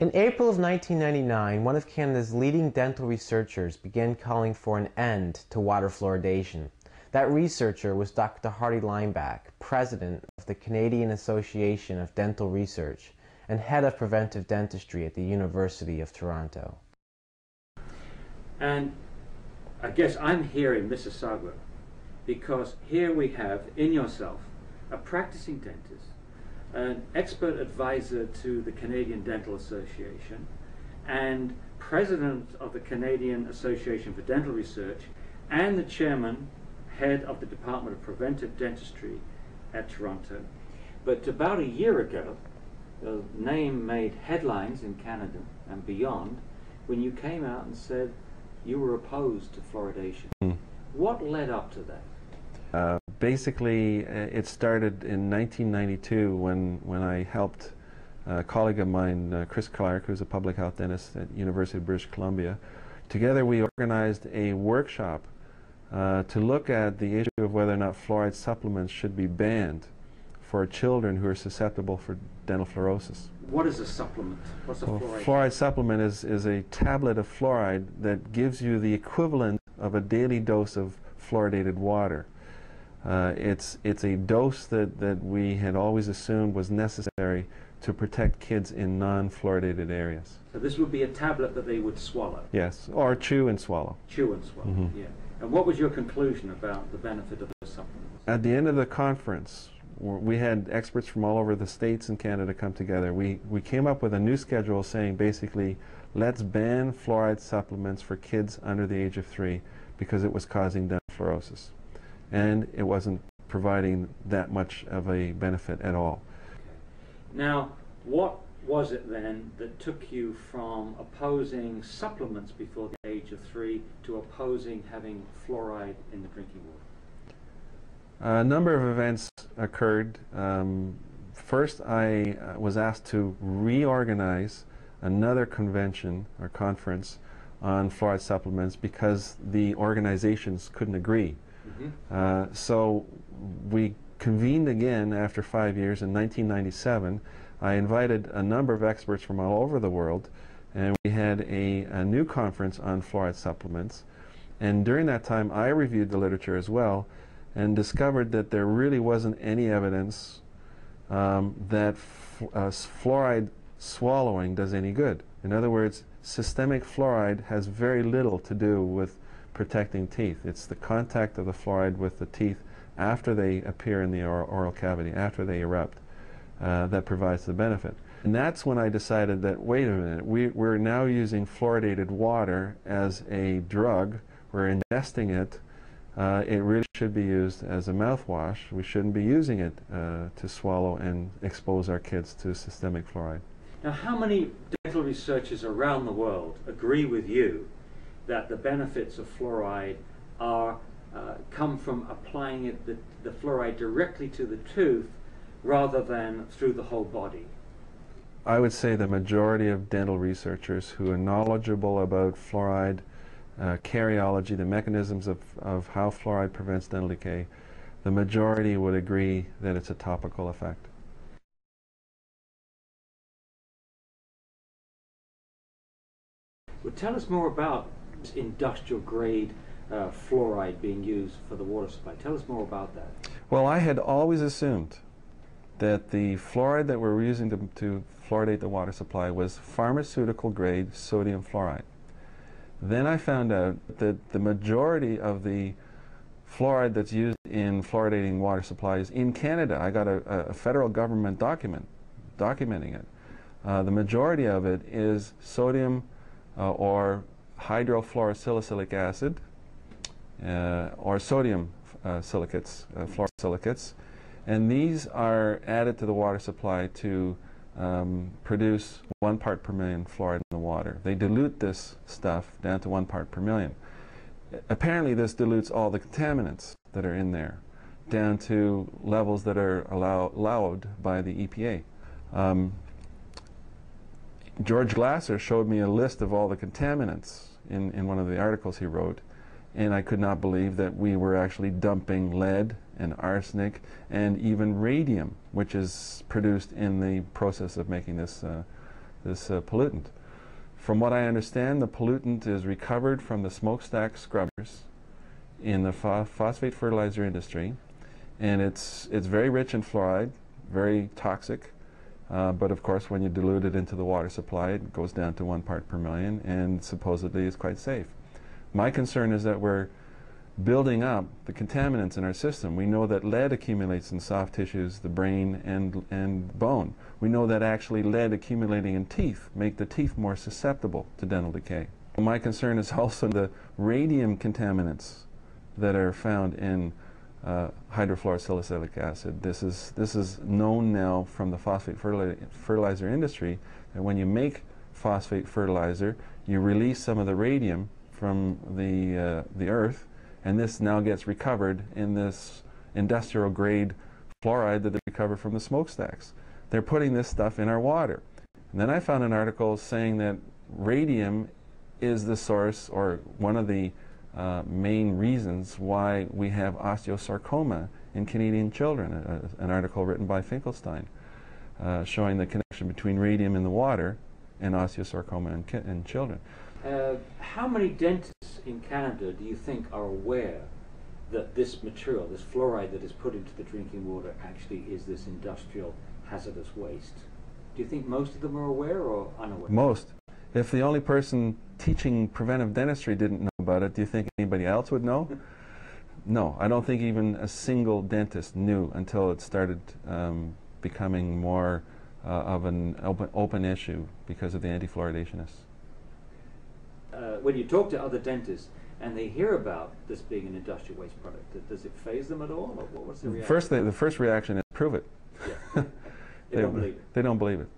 In April of 1999, one of Canada's leading dental researchers began calling for an end to water fluoridation. That researcher was Dr. Hardy Limeback, president of the Canadian Association of Dental Research and head of preventive dentistry at the University of Toronto. And I guess I'm here in Mississauga because here we have in yourself a practicing dentist, an expert advisor to the Canadian Dental Association, and president of the Canadian Association for Dental Research, and the chairman, head of the Department of Preventive Dentistry at Toronto. But about a year ago, the name made headlines in Canada and beyond when you came out and said you were opposed to fluoridation. Mm. What led up to that? Uh, basically, uh, it started in 1992 when, when I helped a colleague of mine, uh, Chris Clark, who's a public health dentist at University of British Columbia. Together we organized a workshop uh, to look at the issue of whether or not fluoride supplements should be banned for children who are susceptible for dental fluorosis. What is a supplement? What's a well, fluoride? Fluoride supplement is, is a tablet of fluoride that gives you the equivalent of a daily dose of fluoridated water. Uh, it's, it's a dose that, that we had always assumed was necessary to protect kids in non-fluoridated areas. So this would be a tablet that they would swallow? Yes, or chew and swallow. Chew and swallow, mm -hmm. yeah. And what was your conclusion about the benefit of the supplements? At the end of the conference, we had experts from all over the states and Canada come together. We, we came up with a new schedule saying basically, let's ban fluoride supplements for kids under the age of three because it was causing dental fluorosis and it wasn't providing that much of a benefit at all. Now, what was it then that took you from opposing supplements before the age of three to opposing having fluoride in the drinking water? A number of events occurred. Um, first, I uh, was asked to reorganize another convention or conference on fluoride supplements because the organizations couldn't agree. Mm-hmm. Uh, so we convened again after five years in 1997. I invited a number of experts from all over the world, and we had a, a new conference on fluoride supplements. And during that time, I reviewed the literature as well and discovered that there really wasn't any evidence um, that uh, fluoride swallowing does any good. In other words, systemic fluoride has very little to do with protecting teeth. It's the contact of the fluoride with the teeth after they appear in the oral, oral cavity, after they erupt, uh, that provides the benefit. And that's when I decided that, wait a minute, we, we're now using fluoridated water as a drug. We're ingesting it. Uh, it really should be used as a mouthwash. We shouldn't be using it uh, to swallow and expose our kids to systemic fluoride. Now, how many dental researchers around the world agree with you that the benefits of fluoride are uh, come from applying it, the, the fluoride directly to the tooth rather than through the whole body? I would say the majority of dental researchers who are knowledgeable about fluoride, uh, cariology, the mechanisms of, of how fluoride prevents dental decay, the majority would agree that it's a topical effect. Well, tell us more about industrial grade uh, fluoride being used for the water supply. Tell us more about that. Well, I had always assumed that the fluoride that we're using to, to fluoridate the water supply was pharmaceutical grade sodium fluoride. Then I found out that the majority of the fluoride that's used in fluoridating water supplies in Canada, I got a, a federal government document documenting it. Uh, the majority of it is sodium uh, or hydrofluorosilicylic acid uh, or sodium uh, silicates, uh, fluorosilicates, and these are added to the water supply to um, produce one part per million fluoride in the water. They dilute this stuff down to one part per million. Apparently this dilutes all the contaminants that are in there down to levels that are allow allowed by the EPA. Um, George Glasser showed me a list of all the contaminants in, in one of the articles he wrote, and I could not believe that we were actually dumping lead and arsenic and even radium, which is produced in the process of making this uh, this uh, pollutant. From what I understand, the pollutant is recovered from the smokestack scrubbers in the pho phosphate fertilizer industry, and it's it's very rich in fluoride, very toxic. Uh, but of course, when you dilute it into the water supply, it goes down to one part per million, and supposedly is quite safe. My concern is that we're building up the contaminants in our system. We know that lead accumulates in soft tissues, the brain and, and bone. We know that actually lead accumulating in teeth make the teeth more susceptible to dental decay. My concern is also the radium contaminants that are found in uh, hydrofluorosilicylic acid. This is, this is known now from the phosphate fertilizer industry that when you make phosphate fertilizer, you release some of the radium from the, uh, the earth and this now gets recovered in this industrial grade fluoride that they recover from the smokestacks. They're putting this stuff in our water. And then I found an article saying that radium is the source or one of the uh, main reasons why we have osteosarcoma in Canadian children, uh, an article written by Finkelstein uh, showing the connection between radium in the water and osteosarcoma in, in children. Uh, how many dentists in Canada do you think are aware that this material, this fluoride that is put into the drinking water, actually is this industrial hazardous waste? Do you think most of them are aware or unaware? Most. If the only person teaching preventive dentistry didn't know about it, do you think anybody else would know? no, I don't think even a single dentist knew until it started um, becoming more uh, of an open, open issue because of the anti-fluoridationists uh, when you talk to other dentists and they hear about this being an industrial waste product, does it faze them at all? Or what's the reaction? First, the first reaction is prove it. Yeah. they, they don't believe it. They don't believe it.